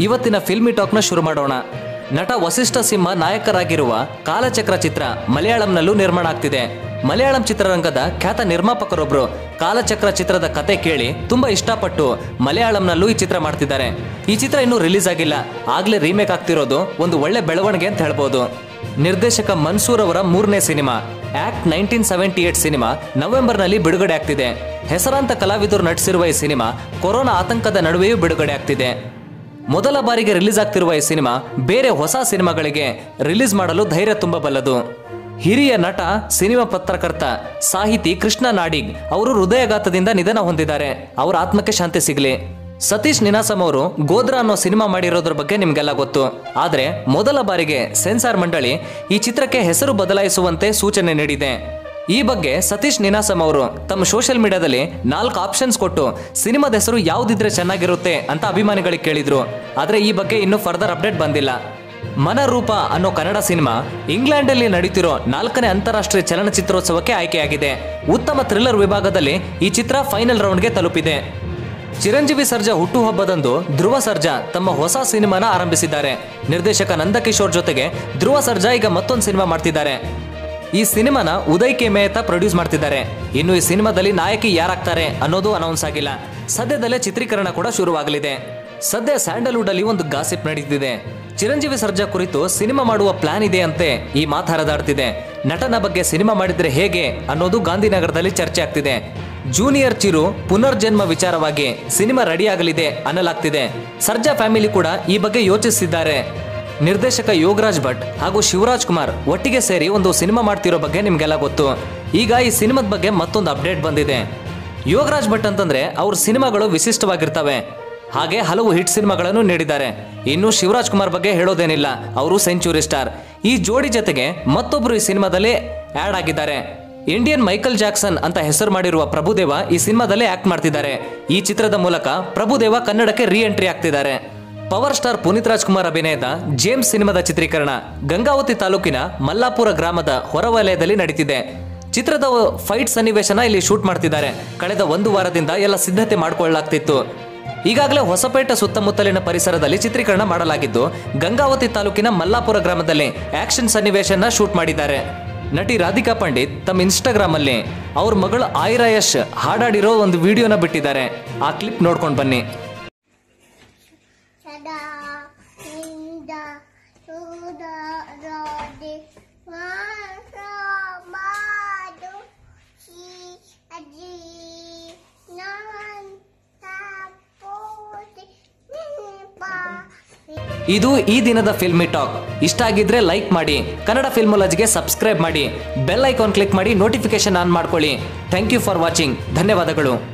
ಇವತ್ತಿನ ಫಿಲ್ಮಿ ಟಾಕ್ನ ಶುರು ಮಾಡೋಣ. ನಟ ವಸಿಷ್ಠ ಸಿಂಹ ನಾಯಕರಾಗಿರುವ ಕಾಲಚಕ್ರ ಚಿತ್ರ ಮಲಯಾಳಂನಲ್ಲೂ ನಿರ್ಮಾಣ ಆಗ್ತಿದೆ. ಮಲಯಾಳಂ ಚಿತ್ರರಂಗದ ಖ್ಯಾತ ನಿರ್ಮಾಪಕರೊಬ್ರು ಕಾಲಚಕ್ರ ಚಿತ್ರದ ಕತೆ ಕೇಳಿ ತುಂಬಾ ಇಷ್ಟಪಟ್ಟು ಮಲಯಾಳಂನಲ್ಲೂ ಈ ಚಿತ್ರ ಮಾಡ್ತಿದ್ದಾರೆ. ಈ ಚಿತ್ರ ಇನ್ನೂ ರಿಲೀಸ್ ಆಗಿಲ್ಲ. ಆಗ್ಲೇ ರೀಮೇಕ್ ಆಗ್ತಿರೋದು ಒಂದು ಒಳ್ಳೆ ಬೆಳವಣಿಗೆ ಅಂತ ಹೇಳ್ಬೋದು. ನಿರ್ದೇಶಕ ಮನ್ಸೂರ್ ಅವರ ಮೂರನೇ cinema, Act nineteen seventy eight cinema ನವೆಂಬರ್ನಲ್ಲಿ ಬಿಡುಗಡೆ ಆಗ್ತಿದೆ. ಹೆಸರಾಂತ ಕಲಾವಿದರು ನಟಿಸಿರುವ ಈ ಸಿನಿಮಾ ಕೊರೋನಾ ಆತಂಕದ ನಡುವೆಯೂ ಬಿಡುಗಡೆ ಆಗ್ತಿದೆ. ಮೊದಲ ಬಾರಿಗೆ ರಿಲೀಸ್ ಆಗ್ತಿರುವ ಈ ಸಿನಿಮಾ ಬೇರೆ ಹೊಸ ಸಿನಿಮಾಗಳಿಗೆ ರಿಲೀಸ್ ಮಾಡಲು ಧೈರ್ಯ ತುಂಬಬಲ್ಲದು. ಹಿರಿಯ ನಟ, ಸಿನಿಮಾ ಪತ್ರಕರ್ತ ಸಾಹಿತಿ ಕೃಷ್ಣ ನಾಡಿಗ್ ಅವರು ಹೃದಯಘಾತದಿಂದ ನಿಧನ ಹೊಂದಿದ್ದಾರೆ. ಅವರ ಆತ್ಮಕ್ಕೆ ಶಾಂತಿ ಸಿಗಲಿ. ಸತೀಶ್ ನಿನಾಸಂ ಅವರು ಗೋದ್ರಾ ಅನ್ನೋ ಸಿನಿಮಾ ಮಾಡಿರೋದ್ರ ಬಗ್ಗೆ ನಿಮಗೆಲ್ಲ ಗೊತ್ತು. ಆದರೆ ಮೊದಲ ಬಾರಿಗೆ ಸೆನ್ಸಾರ್ ಮಂಡಳಿ ಈ ಚಿತ್ರಕ್ಕೆ ಹೆಸರು ಬದಲಾಯಿಸುವಂತೆ ಸೂಚನೆ ನೀಡಿದೆ. ಈ ಬಗ್ಗೆ ಸತೀಶ್ ನಿನಾಸಂ ಅವರು ತಮ್ಮ ಸೋಷಿಯಲ್ ಮೀಡಿಯಾದಲ್ಲಿ ನಾಲ್ಕು ಆಪ್ಷನ್ಸ್ ಕೊಟ್ಟು ಸಿನಿಮಾದ ಹೆಸರು ಯಾವ್ದಿದ್ರೆ ಚೆನ್ನಾಗಿರುತ್ತೆ ಅಂತ ಅಭಿಮಾನಿಗಳಿಗೆ ಕೇಳಿದ್ರು. ಆದ್ರೆ ಈ ಬಗ್ಗೆ ಇನ್ನೂ ಫರ್ದರ್ ಅಪ್ಡೇಟ್ ಬಂದಿಲ್ಲ. ಮನರೂಪ ಅನ್ನೋ ಕನ್ನಡ ಸಿನಿಮಾ ಇಂಗ್ಲೆಂಡಲ್ಲಿ ನಡೀತಿರೋ ನಾಲ್ಕನೇ ಅಂತಾರಾಷ್ಟ್ರೀಯ ಚಲನಚಿತ್ರೋತ್ಸವಕ್ಕೆ ಆಯ್ಕೆಯಾಗಿದೆ. ಉತ್ತಮ ಥ್ರಿಲ್ಲರ್ ವಿಭಾಗದಲ್ಲಿ ಈ ಚಿತ್ರ ಫೈನಲ್ ರೌಂಡ್ಗೆ ತಲುಪಿದೆ. ಚಿರಂಜೀವಿ ಸರ್ಜಾ ಹುಟ್ಟುಹಬ್ಬದಂದು ಧ್ರುವ ಸರ್ಜಾ ತಮ್ಮ ಹೊಸ ಸಿನಿಮಾನ ಆರಂಭಿಸಿದ್ದಾರೆ. ನಿರ್ದೇಶಕ ನಂದಕಿಶೋರ್ ಜೊತೆಗೆ ಧ್ರುವ ಸರ್ಜಾ ಈಗ ಮತ್ತೊಂದು ಸಿನಿಮಾ ಮಾಡ್ತಿದ್ದಾರೆ. ಈ ಸಿನಿಮಾನ ಉದಯ್ ಕೆ ಮೆಹ್ತಾ ಪ್ರೊಡ್ಯೂಸ್ ಮಾಡ್ತಿದ್ದಾರೆ. ಇನ್ನು ಈ ಸಿನಿಮಾದಲ್ಲಿ ನಾಯಕಿ ಯಾರಾಗ್ತಾರೆ ಅನ್ನೋದು ಅನೌನ್ಸ್ ಆಗಿಲ್ಲ. ಸದ್ಯದಲ್ಲೇ ಚಿತ್ರೀಕರಣ ಕೂಡ ಶುರುವಾಗಲಿದೆ. ಸದ್ಯ ಸ್ಯಾಂಡಲ್ವುಡ್ ಅಲ್ಲಿ ಒಂದು ಗಾಸಿಪ್ ನಡೀತಿದೆ. ಚಿರಂಜೀವಿ ಸರ್ಜಾ ಕುರಿತು ಸಿನಿಮಾ ಮಾಡುವ ಪ್ಲಾನ್ ಇದೆ ಅಂತೆ ಈ ಮಾತು ಹರಿದಾಡ್ತಿದೆ ನಟನ ಬಗ್ಗೆ ಸಿನಿಮಾ ಮಾಡಿದ್ರೆ ಹೇಗೆ ಅನ್ನೋದು ಗಾಂಧಿನಗರದಲ್ಲಿ ಚರ್ಚೆ ಆಗ್ತಿದೆ. ಜೂನಿಯರ್ ಚಿರು ಪುನರ್ಜನ್ಮ ವಿಚಾರವಾಗಿ ಸಿನಿಮಾ ರೆಡಿ ಆಗಲಿದೆ ಅನ್ನಲಾಗ್ತಿದೆ. ಸರ್ಜಾ ಫ್ಯಾಮಿಲಿ ಕೂಡ ಈ ಬಗ್ಗೆ ಯೋಚಿಸಿದ್ದಾರೆ ನಿರ್ದೇಶಕ ಯೋಗರಾಜ್ ಭಟ್ ಹಾಗೂ ಶಿವರಾಜ್ ಕುಮಾರ್ ಒಟ್ಟಿಗೆ ಸೇರಿ ಒಂದು ಸಿನಿಮಾ ಮಾಡ್ತಿರೋ ಬಗ್ಗೆ ನಿಮ್ಗೆಲ್ಲ ಗೊತ್ತು. ಈಗ ಈ ಸಿನಿಮಾದ ಬಗ್ಗೆ ಮತ್ತೊಂದು ಅಪ್ಡೇಟ್ ಬಂದಿದೆ. ಯೋಗರಾಜ್ ಭಟ್ ಅಂತಂದ್ರೆ ಅವ್ರ ಸಿನಿಮಾಗಳು ವಿಶಿಷ್ಟವಾಗಿರ್ತವೆ. ಹಾಗೆ ಹಲವು ಹಿಟ್ ಸಿನಿಮಾಗಳನ್ನು ನೀಡಿದ್ದಾರೆ. ಇನ್ನು ಶಿವರಾಜ್ ಕುಮಾರ್ ಬಗ್ಗೆ ಹೇಳೋದೇನಿಲ್ಲ. ಅವರು ಸೆಂಚುರಿ ಸ್ಟಾರ್. ಈ ಜೋಡಿ ಜೊತೆಗೆ ಮತ್ತೊಬ್ಬರು ಈ ಸಿನಿಮಾದಲ್ಲಿ ಆಡ್ ಆಗಿದ್ದಾರೆ. ಇಂಡಿಯನ್ ಮೈಕಲ್ ಜಾಕ್ಸನ್ ಅಂತ ಹೆಸರು ಮಾಡಿರುವ ಪ್ರಭುದೇವ ಈ ಸಿನಿಮಾದಲ್ಲಿ ಆಕ್ಟ್ ಮಾಡ್ತಿದ್ದಾರೆ. ಈ ಚಿತ್ರದ ಮೂಲಕ ಪ್ರಭುದೇವ ಕನ್ನಡಕ್ಕೆ ರೀ ಎಂಟ್ರಿ ಆಗ್ತಿದ್ದಾರೆ. ಪವರ್ ಸ್ಟಾರ್ ಪುನೀತ್ ರಾಜ್ಕುಮಾರ್ ಅಭಿನಯದ ಜೇಮ್ಸ್ ಸಿನಿಮಾದ ಚಿತ್ರೀಕರಣ ಗಂಗಾವತಿ ತಾಲೂಕಿನ ಮಲ್ಲಾಪುರ ಗ್ರಾಮದ ಹೊರವಲಯದಲ್ಲಿ ನಡೀತಿದೆ. ಚಿತ್ರದ ಫೈಟ್ ಸನ್ನಿವೇಶನ ಇಲ್ಲಿ ಶೂಟ್ ಮಾಡ್ತಿದ್ದಾರೆ. ಕಳೆದ ಒಂದು ವಾರದಿಂದ ಎಲ್ಲ ಸಿದ್ಧತೆ ಮಾಡಿಕೊಳ್ಳಲಾಗ್ತಿತ್ತು. ಈಗಾಗಲೇ ಹೊಸಪೇಟೆ ಸುತ್ತಮುತ್ತಲಿನ ಪರಿಸರದಲ್ಲಿ ಚಿತ್ರೀಕರಣ ಮಾಡಲಾಗಿದ್ದು, ಗಂಗಾವತಿ ತಾಲೂಕಿನ ಮಲ್ಲಾಪುರ ಗ್ರಾಮದಲ್ಲಿ ಆಕ್ಷನ್ ಸನ್ನಿವೇಶನ ಶೂಟ್ ಮಾಡಿದ್ದಾರೆ. ನಟಿ ರಾಧಿಕಾ ಪಂಡಿತ್ ತಮ್ಮ ಇನ್ಸ್ಟಾಗ್ರಾಮ್ ಅಲ್ಲಿ ಅವ್ರ ಮಗಳು ಆಯ್ರಾ ಯಶ್ ಹಾಡಾಡಿರೋ ಒಂದು ವಿಡಿಯೋನ ಬಿಟ್ಟಿದ್ದಾರೆ. ಆ ಕ್ಲಿಪ್ ನೋಡ್ಕೊಂಡು ಬನ್ನಿ. ಇದು ಈ ದಿನದ ಫಿಲ್ಮಿ ಟಾಕ್. ಇಷ್ಟ ಆಗಿದ್ರೆ ಲೈಕ್ ಮಾಡಿ, ಕನ್ನಡ ಫಿಲ್ಮೋಲಜಿಗೆ ಸಬ್ಸ್ಕ್ರೈಬ್ ಮಾಡಿ, ಬೆಲ್ ಐಕಾನ್ ಕ್ಲಿಕ್ ಮಾಡಿ ನೋಟಿಫಿಕೇಶನ್ ಆನ್ ಮಾಡ್ಕೊಳ್ಳಿ. ಥ್ಯಾಂಕ್ ಯು ಫಾರ್ ವಾಚಿಂಗ್ ಧನ್ಯವಾದಗಳು.